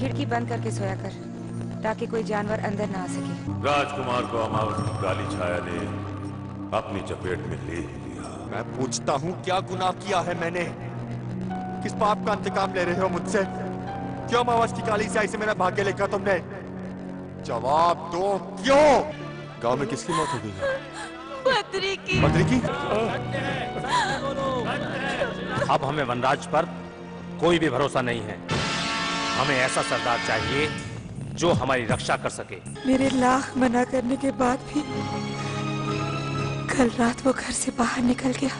खिड़की बंद करके सोया कर ताकि कोई जानवर अंदर ना आ सके। राजकुमार को अमावस की काली छाया ने अपनी चपेट में ले लिया। मैं पूछता हूँ क्या गुनाह किया है मैंने? किस पाप का इंतकाम ले रहे हो मुझसे? क्यों अमावस की काली स्याही से मेरा भाग्य लिखा तुमने? जवाब दो क्यों? गाँव में किसकी मौत हो गई है? बद्री की। बद्री की? अब हमें वनराज पर कोई भी भरोसा नहीं है। हमें ऐसा सरदार चाहिए जो हमारी रक्षा कर सके। मेरे लाख मना करने के बाद भी कल रात वो घर से बाहर निकल गया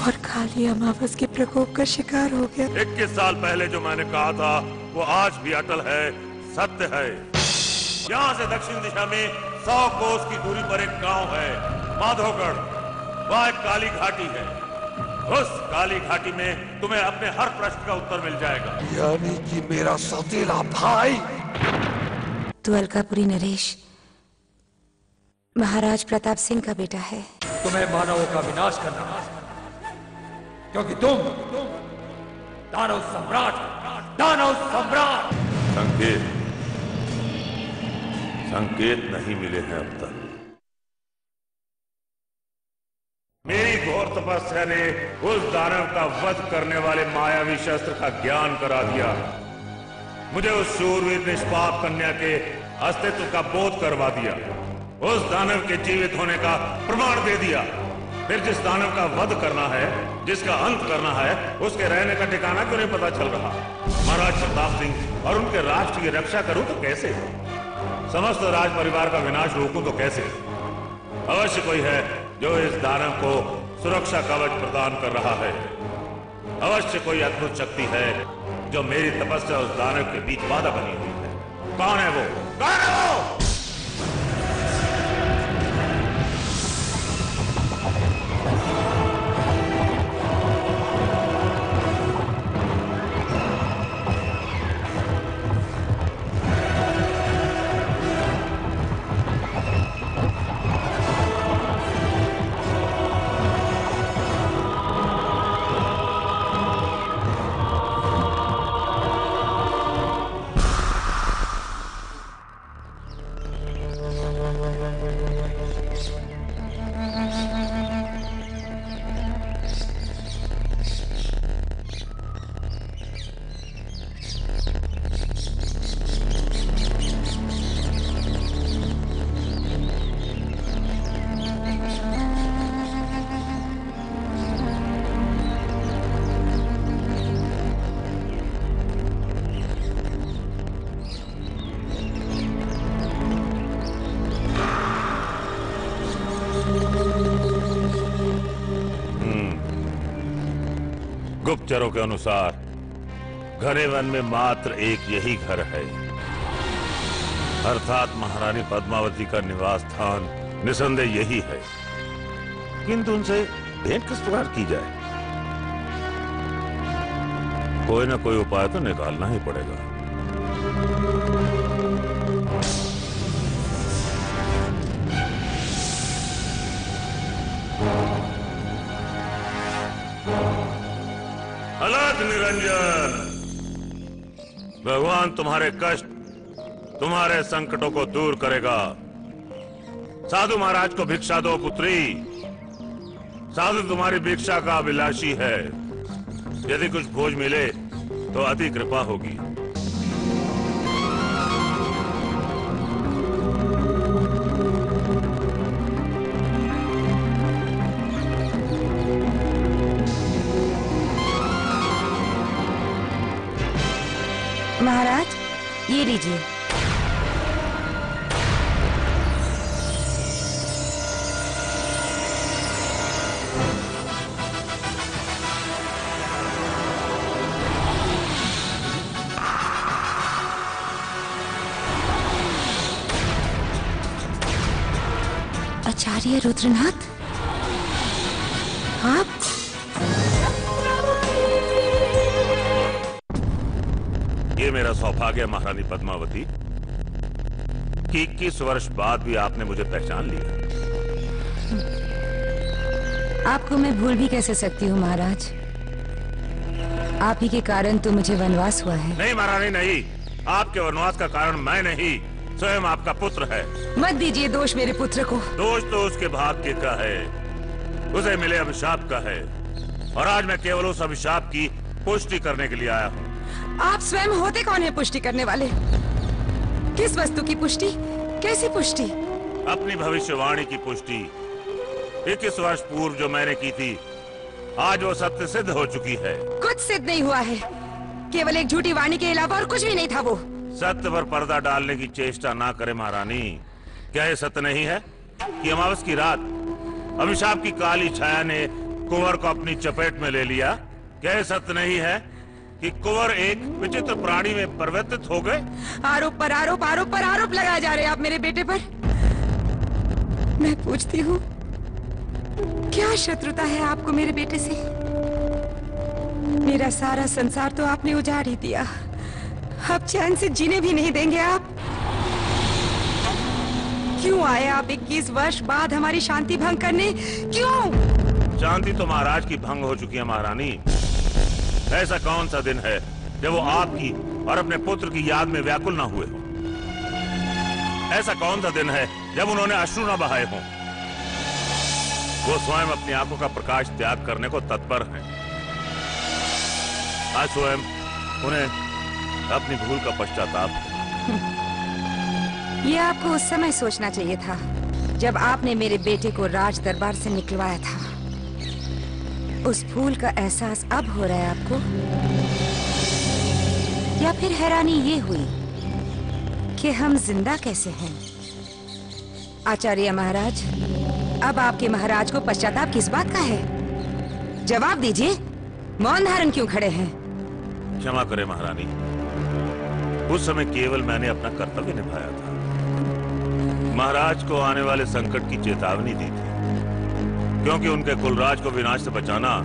और काली अमावस के प्रकोप का शिकार हो गया। इक्कीस साल पहले जो मैंने कहा था वो आज भी अटल है सत्य है। यहाँ से दक्षिण दिशा में सौ कोस की दूरी पर एक गाँव है माधोगढ़ वहाँ एक काली घाटी है। उस काली घाटी में तुम्हें अपने हर प्रश्न का उत्तर मिल जाएगा। यानी कि मेरा सौतेला भाई। तू अलकापुरी नरेश महाराज प्रताप सिंह का बेटा है। तुम्हें मानवों का विनाश करना क्योंकि तुम दानव सम्राट दानव सम्राट। संकेत। संकेत नहीं मिले हैं अब तक। मेरी घोर तपस्या ने उस दानव का वध करने वाले मायावी शस्त्र का ज्ञान करा दिया। मुझे उस शूरवीर निष्पाप कन्या के अस्तित्व का बोध करवा दिया। उस दानव के जीवित होने का प्रमाण दे दिया। फिर जिस दानव का वध करना है, जिसका अंत करना है, उसके रहने का ठिकाना क्यों नहीं पता चल रहा? महाराज प्रताप सिंह और उनके राष्ट्र की रक्षा करूँ तो कैसे? समस्त राज परिवार का विनाश रोकूं तो कैसे? अवश्य कोई है जो इस दानव को सुरक्षा कवच प्रदान कर रहा है। अवश्य कोई अद्भुत शक्ति है जो मेरी तपस्या उस दानव के बीच बाधा बनी हुई है। कौन है वो? कौन है वो? गुप्तचरों के अनुसार, घने वन में मात्र एक यही घर है। अर्थात महारानी पद्मावती का निवास स्थान निसंदेह यही है। किंतु उनसे भेंट किस प्रकार की जाए? कोई ना कोई उपाय तो निकालना ही पड़ेगा। निरंजन। भगवान तुम्हारे कष्ट तुम्हारे संकटों को दूर करेगा। साधु महाराज को भिक्षा दो, पुत्री। साधु तुम्हारी भिक्षा का अभिलाषी है। यदि कुछ भोज मिले तो अति कृपा होगी। महाराज ये लीजिए। आचार्य रुद्रनाथ? ये मेरा महारानी पद्मावती कि इक्कीस वर्ष बाद भी आपने मुझे पहचान लिया आपको मैं भूल भी कैसे सकती हूँ महाराज? आप ही के कारण तो मुझे वनवास हुआ है। नहीं महारानी नहीं। आपके वनवास का कारण मैं नहीं स्वयं आपका पुत्र है। मत दीजिए दोष मेरे पुत्र को। दोष तो उसके भाग्य का है। उसे मिले अभिशाप का है। और आज मैं केवल उस अभिशाप की पुष्टि करने के लिए आया हूँ। आप स्वयं होते कौन है पुष्टि करने वाले? किस वस्तु की पुष्टि? कैसी पुष्टि? अपनी भविष्यवाणी की पुष्टि। इक्कीस वर्ष पूर्व जो मैंने की थी आज वो सत्य सिद्ध हो चुकी है। कुछ सिद्ध नहीं हुआ है। केवल एक झूठी वाणी के अलावा और कुछ भी नहीं था वो। सत्य पर पर्दा डालने की चेष्टा ना करे महारानी। क्या ये सत्य नहीं है कि अमावस की रात अभिशाप की काली छाया ने कुंवर को अपनी चपेट में ले लिया? क्या ये सत्य नहीं है कि कुंवर एक विचित्र प्राणी में परिवर्तित हो गए। आरोप पर आरोप आरोप पर आरोप लगाए जा रहे हैं आप मेरे बेटे पर। मैं पूछती हूँ क्या शत्रुता है आपको मेरे बेटे से? मेरा सारा संसार तो आपने उजाड़ ही दिया। अब चैन से जीने भी नहीं देंगे आप। क्यों आए आप 21 वर्ष बाद हमारी शांति भंग करने? क्यों? शांति तो महाराज की भंग हो चुकी है महारानी। ऐसा कौन सा दिन है जब वो आपकी और अपने पुत्र की याद में व्याकुल ना हुए हो? ऐसा कौन सा दिन है जब उन्होंने अश्रु न बहाए हों? वो स्वयं अपनी आँखों का प्रकाश त्याग करने को तत्पर हैं। आज स्वयं उन्हें अपनी भूल का पश्चाताप है। ये आपको उस समय सोचना चाहिए था जब आपने मेरे बेटे को राज दरबार से निकलवाया था। उस फूल का एहसास अब हो रहा है आपको? या फिर हैरानी ये हुई कि हम ज़िंदा कैसे हैं? आचार्य महाराज, अब आपके महाराज को पश्चाताप किस बात का है? जवाब दीजिए। मौन धारण क्यों खड़े हैं? क्षमा करें महारानी। उस समय केवल मैंने अपना कर्तव्य निभाया था। महाराज को आने वाले संकट की चेतावनी दी थी। क्योंकि उनके कुलराज को विनाश से बचाना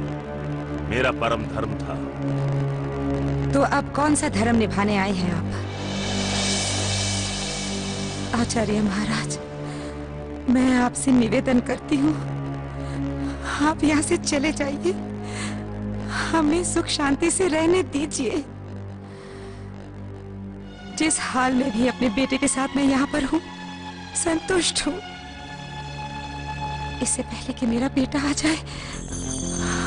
मेरा परम धर्म था। तो अब कौन सा धर्म निभाने आए हैं आप? आचार्य महाराज, मैं आपसे निवेदन करती हूँ, आप यहाँ से चले जाइए। हमें सुख शांति से रहने दीजिए। जिस हाल में भी अपने बेटे के साथ मैं यहाँ पर हूँ, संतुष्ट हूँ। इससे पहले कि मेरा बेटा आ जाए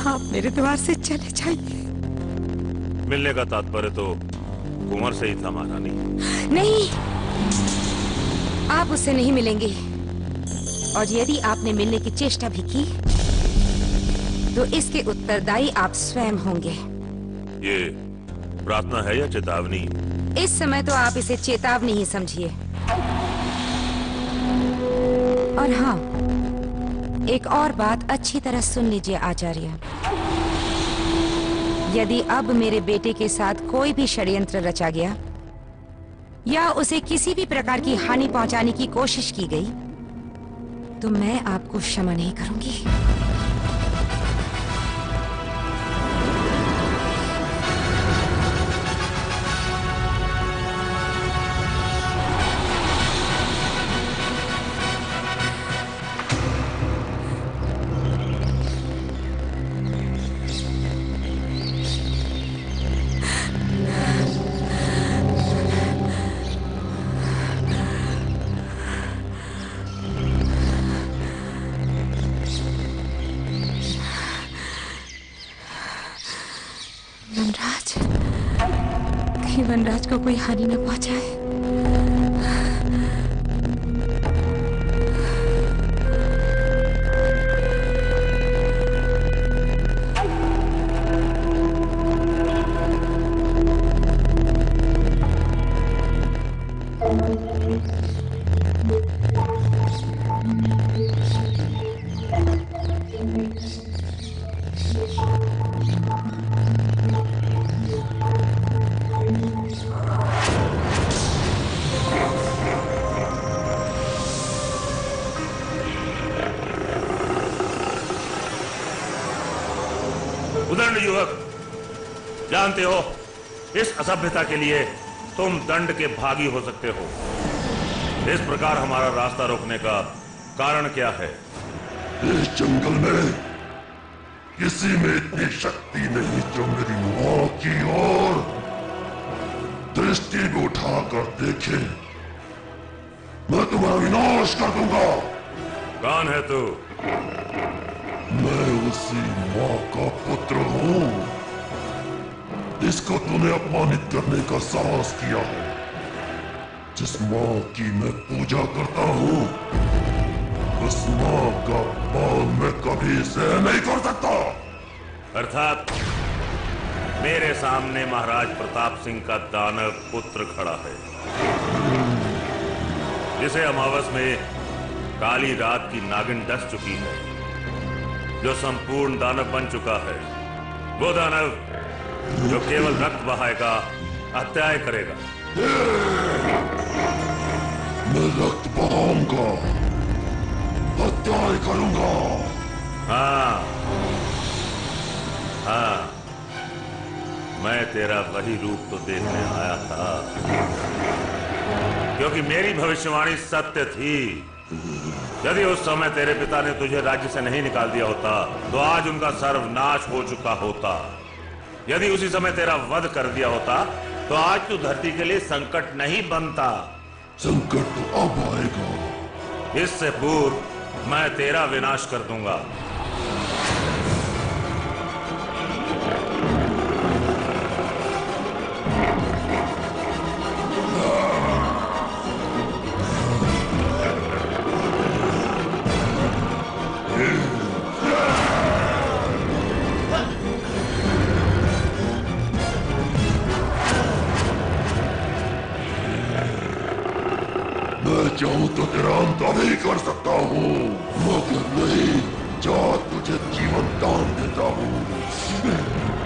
आप मेरे द्वार से चले जाइए। मिलने का तात्पर्य तो कुंवर से ही था महारानी। नहीं आप उससे नहीं मिलेंगे। और यदि आपने मिलने की चेष्टा भी की तो इसके उत्तरदायी आप स्वयं होंगे। ये प्रार्थना है या चेतावनी? इस समय तो आप इसे चेतावनी ही समझिए। और हाँ एक और बात अच्छी तरह सुन लीजिए आचार्य। यदि अब मेरे बेटे के साथ कोई भी षड्यंत्र रचा गया, या उसे किसी भी प्रकार की हानि पहुँचाने की कोशिश की गई तो मैं आपको क्षमा नहीं करूँगी। को कोई हानि न पहुँचाए युवक। जानते हो इस असभ्यता के लिए तुम दंड के भागी हो सकते हो। इस प्रकार हमारा रास्ता रोकने का कारण क्या है? इस जंगल में किसी में इतनी शक्ति नहीं जो मेरी माँ की ओर दृष्टि भी उठाकर देखे। मैं तुम्हारा विनाश कर दूँगा। कौन है तू? मैं उसी माँ का पुत्र हूँ। जिसको तूने अपमानित करने का साहस किया है। जिस माँ की मैं पूजा करता हूँ, उस माँ का अपमान मैं कभी सहन नहीं कर सकता। अर्थात, मेरे सामने महाराज प्रताप सिंह का दानव पुत्र खड़ा है। जिसे अमावस में काली रात की नागिन डस चुकी है। जो संपूर्ण दानव बन चुका है वो दानव जो केवल रक्त बहाएगा हत्याएँ करेगा। मैं रक्त बहाऊँगा हत्याएँ करूँगा। हाँ हाँ मैं तेरा वही रूप तो देखने आया था क्योंकि मेरी भविष्यवाणी सत्य थी। यदि उस समय तेरे पिता ने तुझे राज्य से नहीं निकाल दिया होता तो आज उनका सर्वनाश हो चुका होता। यदि उसी समय तेरा वध कर दिया होता तो आज तू धरती के लिए संकट नहीं बनता। संकट तो अब आएगा। इससे पूर्व मैं तेरा विनाश कर दूँगा। चाहूँ तो तेरा अंत नहीं कर सकता हूँ मगर नहीं जा तुझे जीवन दान देता हूँ